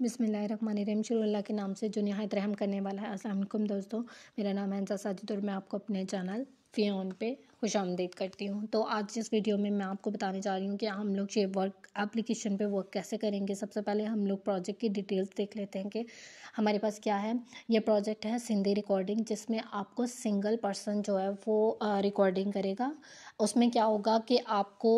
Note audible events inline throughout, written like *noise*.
बिसमीम शुरू के नाम से जो नहायत रहम करने वाला है। अस्सलाम दोस्तों, मेरा नाम है साजिद और मैं आपको अपने चैनल फ़ियोन पे खुश आमदीद करती हूँ। तो आज इस वीडियो में मैं आपको बताने जा रही हूँ कि हम लोग शेप वर्क एप्लीकेशन पे वर्क कैसे करेंगे। सबसे पहले हम लोग प्रोजेक्ट की डिटेल्स देख लेते हैं कि हमारे पास क्या है। ये प्रोजेक्ट है सिंधी रिकॉर्डिंग जिसमें आपको सिंगल पर्सन जो है वो रिकॉर्डिंग करेगा। उसमें क्या होगा कि आपको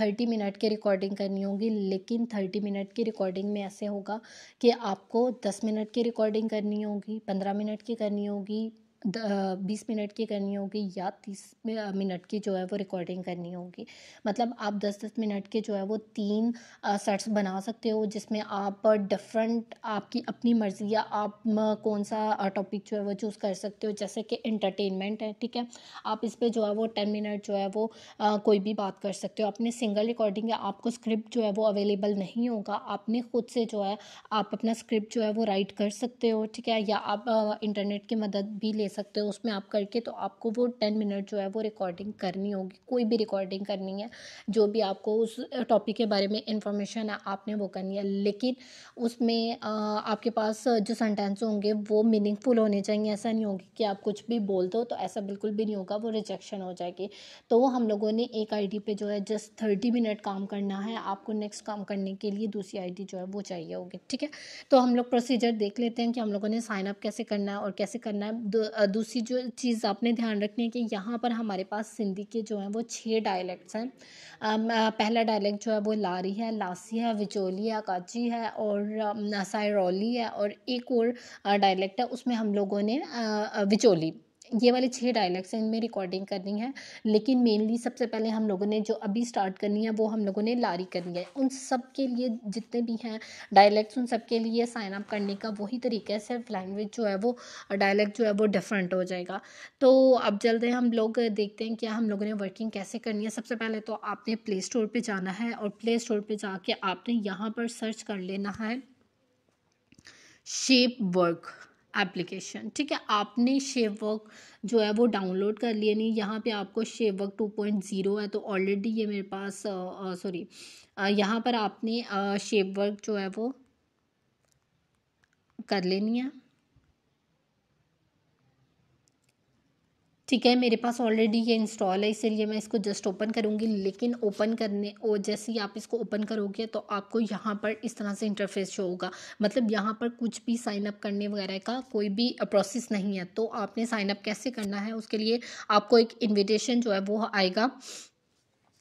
थर्टी मिनट की रिकॉर्डिंग करनी होगी, लेकिन थर्टी मिनट की रिकॉर्डिंग में ऐसे होगा कि आपको दस मिनट की रिकॉर्डिंग करनी होगी, पंद्रह मिनट की करनी होगी बीस मिनट की करनी होगी या तीस मिनट की जो है वो रिकॉर्डिंग करनी होगी। मतलब आप दस दस मिनट के जो है वो तीन सेट्स बना सकते हो जिसमें आप डिफरेंट आपकी अपनी मर्ज़ी या आप कौन सा टॉपिक जो है वो चूज़ कर सकते हो। जैसे कि इंटरटेनमेंट है ठीक है? आप इस पर जो है वो टेन मिनट जो है वो आ, कोई भी बात कर सकते हो। अपने सिंगल रिकॉर्डिंग या आपको स्क्रिप्ट जो है वो अवेलेबल नहीं होगा आपने खुद से जो है आप अपना स्क्रिप्ट जो है वो राइट कर सकते हो ठीक है? या आप इंटरनेट की मदद भी ले सकते हो उसमें आप करके तो आपको वो टेन मिनट जो है वो रिकॉर्डिंग करनी होगी। कोई भी रिकॉर्डिंग करनी है, जो भी आपको उस टॉपिक के बारे में इंफॉर्मेशन है, आपने वो करनी है। लेकिन उसमें आपके पास जो सेंटेंस होंगे, वो मीनिंगफुल होने चाहिए। ऐसा नहीं होगी कि आप कुछ भी बोल दो तो ऐसा बिल्कुल भी नहीं होगा, वो रिजेक्शन हो जाएगी। तो हम लोगों ने एक आई पे जो है जस्ट थर्टी मिनट काम करना है। आपको नेक्स्ट काम करने के लिए दूसरी आईडी जो है वो चाहिए होगी, ठीक है? तो हम लोग प्रोसीजर देख लेते हैं कि हम लोगों ने साइन अप कैसे करना है और कैसे करना है। दूसरी जो चीज़ आपने ध्यान रखनी है कि यहाँ पर हमारे पास सिंधी के जो हैं वो छः डायलैक्ट्स हैं। पहला डायलैक्ट जो है वो लारी है, लासी है, विचोली है, काची है और सायरौली है और एक और डायलैक्ट है, उसमें हम लोगों ने विचोली। ये वाले छः डायलैक्ट्स हैं, इनमें रिकॉर्डिंग करनी है। लेकिन मेनली सबसे पहले हम लोगों ने जो अभी स्टार्ट करनी है, वो हम लोगों ने लारी करनी है। उन सब के लिए जितने भी हैं डायलैक्ट्स उन सब के लिए साइन अप करने का वही तरीका है। सिर्फ़ लैंग्वेज जो है, वो डायलैक्ट जो है, वो डिफरेंट हो जाएगा। तो अब जल्द हम लोग देखते हैं क्या हम लोगों ने वर्किंग कैसे करनी है। सबसे पहले तो आपने प्ले स्टोर पर जाना है और प्ले स्टोर पर जाके आपने यहाँ पर सर्च कर लेना है शेप वर्क एप्लीकेशन। ठीक है, आपने शेव वर्क जो है वो डाउनलोड कर लिया नहीं, यहाँ पे आपको shape work two point zero है तो ऑलरेडी ये मेरे पास सॉरी यहाँ पर आपने शेव वर्क जो है वो कर लेनी है। ठीक है, मेरे पास ऑलरेडी ये इंस्टॉल है, इसलिए मैं इसको जस्ट ओपन करूँगी। लेकिन ओपन करने और जैसे ही आप इसको ओपन करोगे तो आपको यहाँ पर इस तरह से इंटरफेस शो होगा। मतलब यहाँ पर कुछ भी साइनअप करने वगैरह का कोई भी प्रोसेस नहीं है। तो आपने साइनअप कैसे करना है, उसके लिए आपको एक इन्विटेशन जो है, वो आएगा।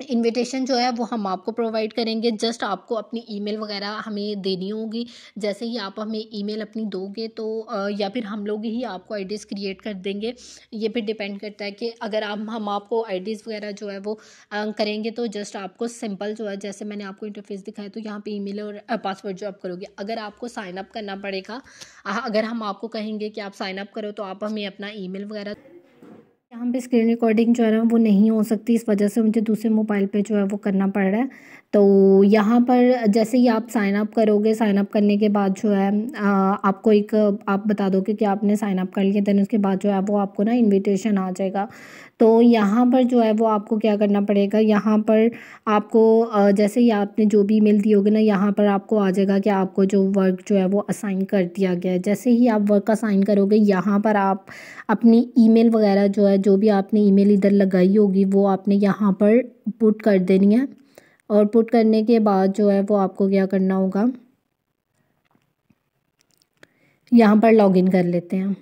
इनविटेशन जो है, वो हम आपको प्रोवाइड करेंगे। जस्ट आपको अपनी ईमेल वगैरह हमें देनी होगी। जैसे ही आप हमें ईमेल अपनी दोगे तो या फिर हम लोग ही आपको आईडीज़ क्रिएट कर देंगे। ये फिर डिपेंड करता है कि अगर आप, हम आपको आईडीज़ वगैरह जो है, वो करेंगे तो जस्ट आपको सिंपल जो है, जैसे मैंने आपको इंटरफेस दिखाया तो यहाँ पे ईमेल और पासवर्ड जो आप करोगे। अगर आपको साइनअप करना पड़ेगा अगर हम आपको कहेंगे कि आप साइनअप करो तो आप हमें अपना ईमेल वगैरह यहाँ पे स्क्रीन रिकॉर्डिंग जो है ना वो नहीं हो सकती, इस वजह से मुझे दूसरे मोबाइल पे जो है वो करना पड़ रहा है। तो यहाँ पर जैसे ही आप साइन अप करोगे साइन अप करने के बाद जो है आपको एक, आप बता दोगे कि आपने साइन अप कर लिया देन उसके बाद जो है वो आपको ना इनविटेशन आ जाएगा। तो यहाँ पर जो है वो आपको क्या करना पड़ेगा, यहाँ पर आपको जैसे ही आपने जो भी ईमेल दी होगी ना, यहाँ पर आपको आ जाएगा कि आपको जो वर्क जो है वो असाइन कर दिया गया है। जैसे ही आप वर्क असाइन करोगे, यहाँ पर आप अपनी ईमेल वगैरह जो है, जो भी आपने ईमेल इधर लगाई होगी, वो आपने यहाँ पर पुट कर देनी है। और पुट करने के बाद जो है वो आपको क्या करना होगा? यहाँ पर लॉगिन कर लेते हैं।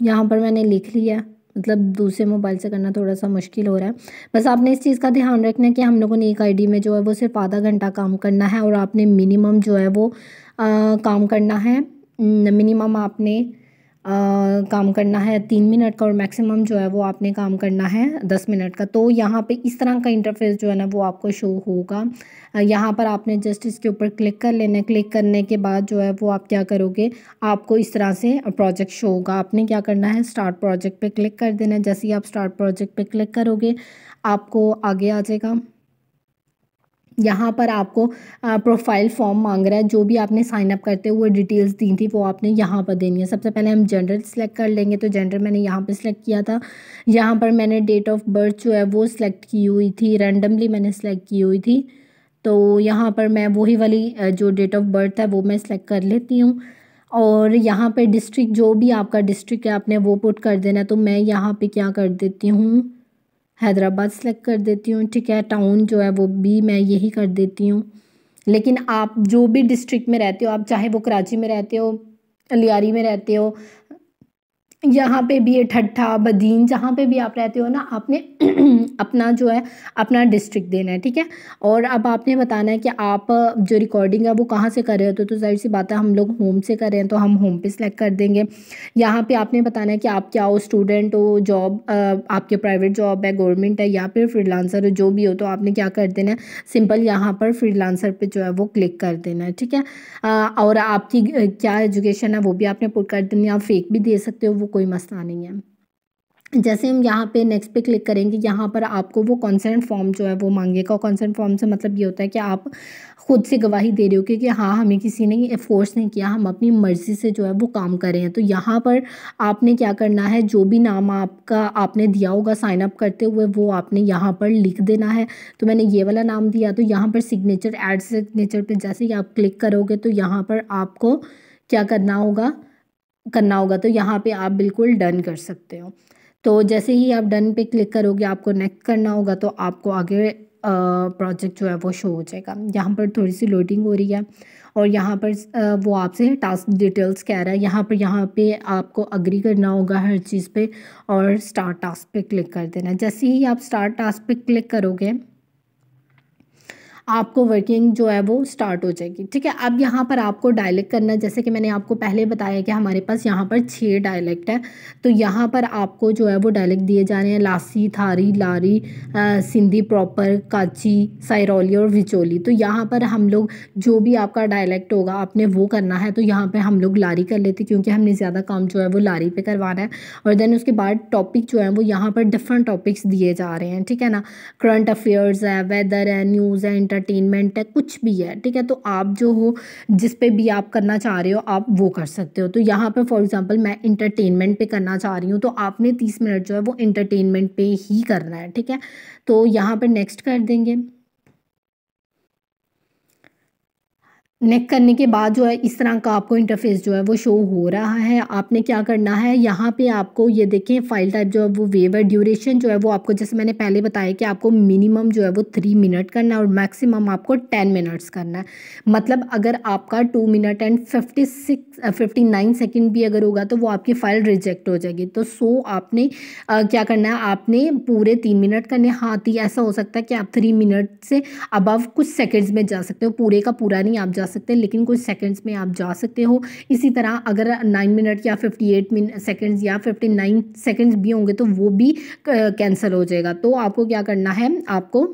यहाँ पर मैंने लिख लिया। मतलब दूसरे मोबाइल से करना थोड़ा सा मुश्किल हो रहा है। बस आपने इस चीज़ का ध्यान रखना है कि हम लोगों ने एक आईडी में जो है वो सिर्फ़ आधा घंटा काम करना है और आपने मिनिमम जो है वो आ, काम करना है। मिनिमम आपने काम करना है तीन मिनट का और मैक्सिमम जो है वो आपने काम करना है दस मिनट का। तो यहाँ पे इस तरह का इंटरफेस जो है ना वो आपको शो होगा। यहाँ पर आपने जस्ट इसके ऊपर क्लिक कर लेना क्लिक करने के बाद जो है वो आप क्या करोगे? आपको इस तरह से प्रोजेक्ट शो होगा। आपने क्या करना है? स्टार्ट प्रोजेक्ट पे क्लिक कर देना जैसे ही आप स्टार्ट प्रोजेक्ट पे क्लिक करोगे, आपको आगे आ जाएगा। यहाँ पर आपको प्रोफ़ाइल फॉर्म मांग रहा है, जो भी आपने साइनअप करते हुए डिटेल्स दी थी, वो आपने यहाँ पर देनी है। सबसे पहले हम जेंडर सेलेक्ट कर लेंगे तो जेंडर मैंने यहाँ पर सिलेक्ट किया था। यहाँ पर मैंने डेट ऑफ़ बर्थ जो है, वो सिलेक्ट की हुई थी रैंडमली मैंने सेलेक्ट की हुई थी। तो यहाँ पर मैं वही वाली जो डेट ऑफ़ बर्थ है, वो मैं सिलेक्ट कर लेती हूँ। और यहाँ पे डिस्ट्रिक्ट जो भी आपका डिस्ट्रिक्ट है, आपने वो पुट कर देना तो मैं यहाँ पे क्या कर देती हूँ? हैदराबाद सेलेक्ट कर देती हूँ, ठीक है? टाउन जो है वो भी मैं यही कर देती हूँ। लेकिन आप जो भी डिस्ट्रिक्ट में रहते हो, आप चाहे वो कराची में रहते हो, लियारी में रहते हो यहाँ पे भी ये ठट्ठा बदीन जहाँ पे भी आप रहते हो ना आपने *clears throat* अपना जो है अपना डिस्ट्रिक्ट देना है ठीक है? और अब आपने बताना है कि आप जो रिकॉर्डिंग है वो कहाँ से कर रहे हो? तो, तो ज़ाहिर सी बात है हम लोग होम से कर रहे हैं तो हम होम पे सिलेक्ट कर देंगे। यहाँ पे आपने बताना है कि आप क्या हो स्टूडेंट हो जॉब आपके प्राइवेट जॉब है गवर्नमेंट है या फिर फ्रीलांसर हो जो भी हो तो आपने क्या कर देना है? सिंपल यहाँ पर फ्रीलांसर पर जो है वो क्लिक कर देना है ठीक है? और आपकी क्या एजुकेशन है वो भी आपने पुट कर देनी आप फेक भी दे सकते हो वो कोई मसला नहीं है। जैसे हम यहाँ पे नेक्स्ट पे क्लिक करेंगे, यहाँ पर आपको वो कॉन्सेंट फॉर्म जो है वो मांगेगा। कॉन्सेंट फॉर्म से मतलब ये होता है कि आप खुद से गवाही दे रहे हो कि हाँ हमें किसी ने फोर्स नहीं किया, हम अपनी मर्ज़ी से जो है वो काम कर रहे हैं। तो यहाँ पर आपने क्या करना है, जो भी नाम आपका, आपने दिया होगा साइन अप करते हुए, वो आपने यहाँ पर लिख देना है। तो मैंने ये वाला नाम दिया तो यहाँ पर सिग्नेचर एड सिग्नेचर पर जैसे ही आप क्लिक करोगे तो यहाँ पर आपको क्या करना होगा करना होगा तो यहाँ पे आप बिल्कुल डन कर सकते हो। तो जैसे ही आप डन पे क्लिक करोगे, आपको नेक्स्ट करना होगा तो आपको आगे प्रोजेक्ट जो है वो शो हो जाएगा। यहाँ पर थोड़ी सी लोडिंग हो रही है और यहाँ पर वो आपसे टास्क डिटेल्स कह रहा है। यहाँ पर, यहाँ पे आपको अग्री करना होगा हर चीज़ पे और स्टार्ट टास्क पे क्लिक कर देना। जैसे ही आप स्टार्ट टास्क पे क्लिक करोगे आपको वर्किंग जो है वो स्टार्ट हो जाएगी। ठीक है अब यहाँ पर आपको डायलेक्ट करना जैसे कि मैंने आपको पहले बताया कि हमारे पास यहाँ पर छः डायलेक्ट है तो यहाँ पर आपको जो है वो डायलेक्ट दिए जा रहे हैं लासी थारी लारी आ, सिंधी प्रॉपर काची साइरौली और विचोली। तो यहाँ पर हम लोग जो भी आपका डायलेक्ट होगा आपने वो करना है तो यहाँ पर हम लोग लारी कर लेते क्योंकि हमने ज़्यादा काम जो है वो लारी पे करवाना है। और देन उसके बाद टॉपिक जो है वो यहाँ पर डिफरेंट टॉपिक्स दिए जा रहे हैं ठीक है ना? करंट अफेयर्स है वेदर है न्यूज़ है एंटरटेनमेंट है, कुछ भी है, ठीक है? तो आप जो हो, जिस पे भी आप करना चाह रहे हो, आप वो कर सकते हो। तो यहाँ पे फॉर एग्ज़ाम्पल मैं इंटरटेनमेंट पे करना चाह रही हूँ तो आपने तीस मिनट जो है, वो इंटरटेनमेंट पे ही करना है, ठीक है? तो यहाँ पर नेक्स्ट कर देंगे। नेक करने के बाद जो है इस तरह का आपको इंटरफेस जो है वो शो हो रहा है। आपने क्या करना है यहाँ पे आपको ये देखें फ़ाइल टाइप जो है वो वेवर ड्यूरेशन जो है वो आपको जैसे मैंने पहले बताया कि आपको मिनिमम जो है वो थ्री मिनट करना है और मैक्सिमम आपको टेन मिनट्स करना है। मतलब अगर आपका two minute and fifty six fifty nine second भी अगर होगा तो वो आपकी फ़ाइल रिजेक्ट हो जाएगी। तो सो आपने आ, क्या करना है आपने पूरे तीन मिनट करने हाथ ही ऐसा हो सकता है कि आप थ्री मिनट से अबव कुछ सेकेंड्स में जा सकते हो। पूरे का पूरा नहीं आप जा सकते हैं, लेकिन कुछ सेकंड्स में आप जा सकते हो। इसी तरह अगर नाइन मिनट या फिफ्टी एट मिनट सेकेंड्स या फिफ्टी नाइन सेकेंड्स भी होंगे तो वो भी कैंसिल हो जाएगा। तो आपको क्या करना है, आपको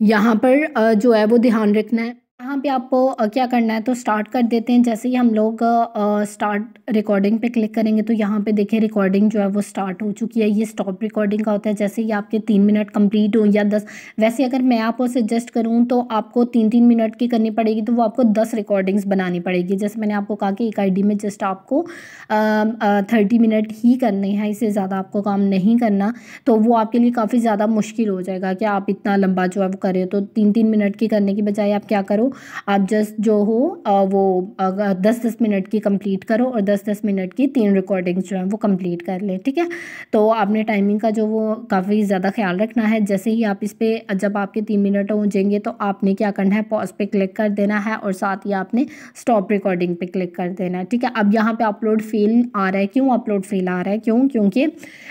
यहाँ पर जो है वो ध्यान रखना है। यहाँ पे आपको क्या करना है तो स्टार्ट कर देते हैं। जैसे ही हम लोग स्टार्ट रिकॉर्डिंग पे क्लिक करेंगे तो यहाँ पे देखिए रिकॉर्डिंग जो है वो स्टार्ट हो चुकी है। ये स्टॉप रिकॉर्डिंग का होता है। जैसे ही आपके तीन मिनट कंप्लीट हो या दस, वैसे अगर मैं आपको सजेस्ट करूँ तो आपको तीन तीन मिनट की करनी पड़ेगी तो वो आपको दस रिकॉर्डिंग्स बनानी पड़ेगी। जैसे मैंने आपको कहा कि एक आईडी में जस्ट आपको थर्टी मिनट ही करने हैं, इससे ज़्यादा आपको काम नहीं करना तो वो आपके लिए काफ़ी ज़्यादा मुश्किल हो जाएगा कि आप इतना लंबा जो है वो करें। तो तीन तीन मिनट की करने की बजाय आप क्या करो आप जस्ट जो हो वो दस दस मिनट की कंप्लीट करो और दस दस मिनट की तीन रिकॉर्डिंग्स जो हैं वो कंप्लीट कर लें ठीक है? तो आपने टाइमिंग का जो वो काफ़ी ज़्यादा ख्याल रखना है। जैसे ही आप इस पर जब आपके तीन मिनट हो जाएँगे तो आपने क्या करना है पॉज पे क्लिक कर देना है और साथ ही आपने स्टॉप रिकॉर्डिंग पे क्लिक कर देना है ठीक है? अब यहाँ पे अपलोड फेल आ रहा है क्यों अपलोड फेल आ रहा है? क्यों? क्योंकि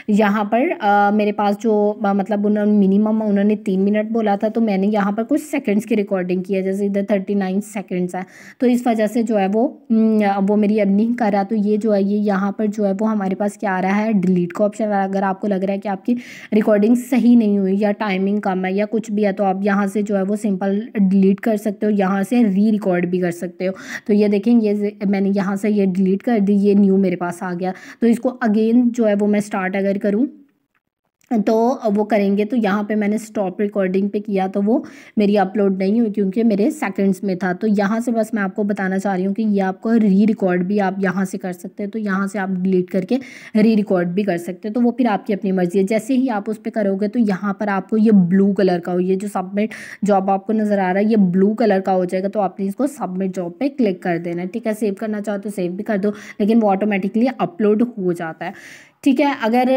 यहाँ पर आ, मेरे पास जो मतलब उन्होंने मिनिमम उन्होंने तीन मिनट बोला था तो मैंने यहाँ पर कुछ सेकेंड्स की रिकॉर्डिंग की है। जैसे इधर थर्टी नाइन सेकेंड्स है। तो इस वजह से जो है वो वो मेरी अब नहीं कर रहा। है तो ये जो है, ये यहाँ पर जो है वो हमारे पास क्या आ रहा है? डिलीट का ऑप्शन अगर आपको लग रहा है कि आपकी रिकॉर्डिंग सही नहीं हुई या टाइमिंग कम है या कुछ भी है तो आप यहाँ से जो है वो सिंपल डिलीट कर सकते हो। यहाँ से री रिकॉर्ड भी कर सकते हो। तो ये देखें, ये मैंने यहाँ से ये डिलीट कर दी, ये न्यू मेरे पास आ गया। तो इसको अगेन जो है वो मैं स्टार्ट अगर करूँ तो वो करेंगे तो यहाँ पे मैंने स्टॉप रिकॉर्डिंग पे किया तो वो मेरी अपलोड नहीं हुई क्योंकि मेरे सेकंड्स में था। तो यहाँ से बस मैं आपको बताना चाह रही हूँ कि ये आपको री रिकॉर्ड भी आप यहाँ से कर सकते हैं तो यहाँ से आप डिलीट करके री रिकॉर्ड भी कर सकते हैं। तो वो फिर आपकी अपनी मर्ज़ी है। जैसे ही आप उस पर करोगे तो यहाँ पर आपको ये ब्लू कलर का हो, ये जो सबमिट जॉब आपको नज़र आ रहा है, ये ब्लू कलर का हो जाएगा तो आपने इसको सबमिट जॉब पर क्लिक कर देना ठीक है सेव करना चाहो तो सेव भी कर दो, लेकिन वो ऑटोमेटिकली अपलोड हो जाता है। ठीक है, अगर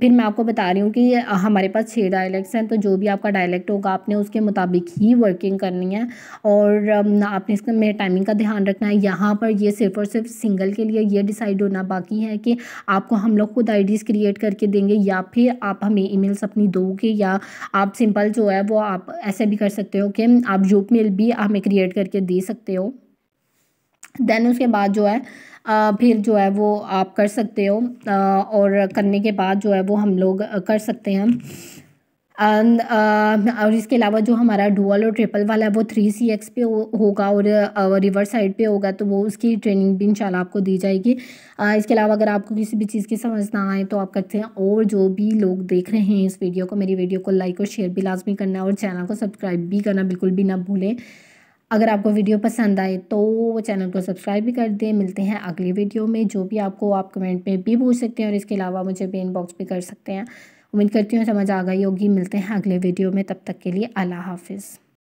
फिर मैं आपको बता रही हूँ कि हमारे पास छः डायलैक्ट्स हैं तो जो भी आपका डायलैक्ट होगा, आपने उसके मुताबिक ही वर्किंग करनी है। और आपने इसका, मेरे टाइमिंग का ध्यान रखना है। यहाँ पर ये सिर्फ़ और सिर्फ़ सिंगल के लिए ये डिसाइड होना बाकी है कि आपको हम लोग खुद आई क्रिएट करके देंगे, या फिर आप हमें ई अपनी दोगे, या आप सिंपल जो है वो आप ऐसे भी कर सकते हो कि आप यूप मेल भी हमें क्रिएट करके दे सकते हो। देन उसके बाद जो है फिर जो है वो आप कर सकते हो और करने के बाद जो है वो हम लोग कर सकते हैं। एंड और इसके अलावा जो हमारा डुअल और ट्रिपल वाला है, वो थ्री सी एक्स पे होगा और रिवर साइड पे होगा तो वो उसकी ट्रेनिंग भी इंशाल्लाह आपको दी जाएगी। इसके अलावा अगर आपको किसी भी चीज़ की समझ ना आए तो आप करते हैं, और जो भी लोग देख रहे हैं इस वीडियो को, मेरी वीडियो को लाइक और शेयर भी लाजमी करना, और चैनल को सब्सक्राइब भी करना बिल्कुल भी ना भूलें। अगर आपको वीडियो पसंद आए तो चैनल को सब्सक्राइब भी कर दें। मिलते हैं अगली वीडियो में। जो भी आपको आप कमेंट में भी पूछ सकते हैं और इसके अलावा मुझे भी इनबॉक्स भी कर सकते हैं। उम्मीद करती हूँ समझ आ गई होगी। मिलते हैं अगले वीडियो में। तब तक के लिए अल्लाह हाफिज़।